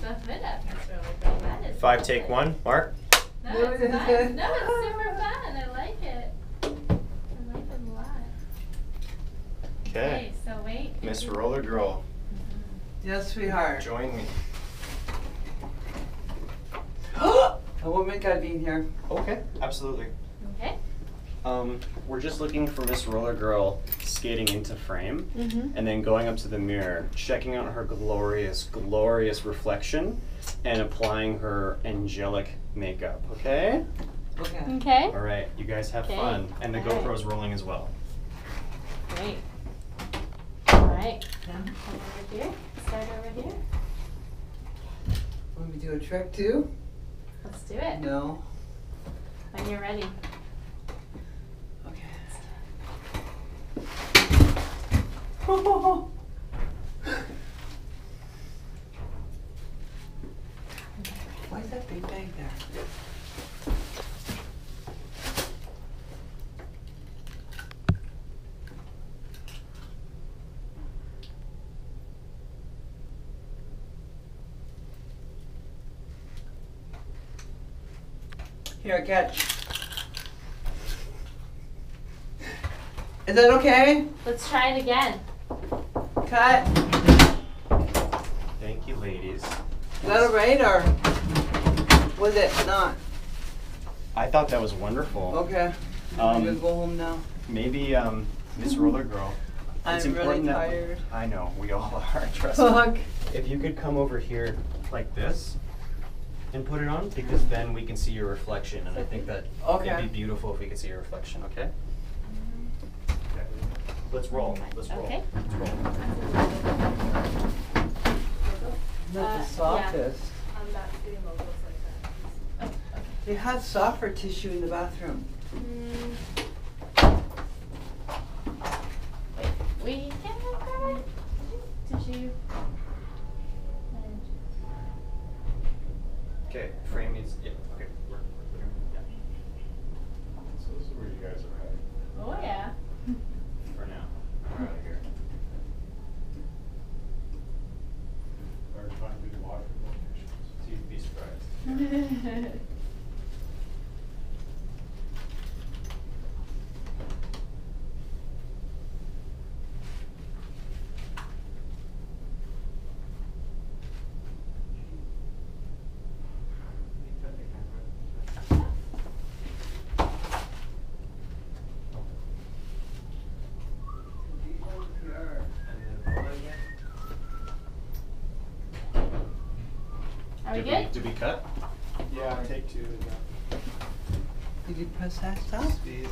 stuff in at Miss Roller Girl. That is Five, take lovely. one. Mark. No, it's fun. No, it's super fun. I like it. I like it a lot. Okay. so wait. Miss Roller Girl, mm-hmm. Yes, sweetheart. join me. A woman gotta be in here. Okay, absolutely. Okay. Um, we're just looking for Miss Roller Girl skating into frame Mm-hmm. and then going up to the mirror, checking out her glorious, glorious reflection and applying her angelic makeup, okay? Okay. Okay. All right, you guys have Okay. fun. And the All right. GoPro's rolling as well. Great. All right. Yeah. Come over here. Start over here. Want me to do a trick too? Let's do it. No. When you're ready. Okay. Why is that big bag there? Here, catch. Is that okay? Let's try it again. Cut. Thank you, ladies. Is that alright or was it not? I thought that was wonderful. Okay. I'm Um, gonna go home now. Maybe, um, Miss Roller Girl. it's I'm really important that- tired. I know, we all are, trust me. Fuck. If you could come over here like this and put it on, because then we can see your reflection, and I think that Okay. it'd be beautiful if we could see your reflection? Okay. Let's roll, let's roll. Okay. Let's roll. Not Uh, the yeah. softest. I'm not doing logos like that. Oh, okay. They had softer tissue in the bathroom. Mm. Wait, we can grab it. Did you? Okay, frame needs, yeah, okay, we're, we're clear, yeah, So this is where you guys are heading. Oh yeah. for now. We're out of here. They're trying to do washroom locations. So you'd be surprised. Are we good? Did we cut? Yeah, take two. Did you press that stop? Speed.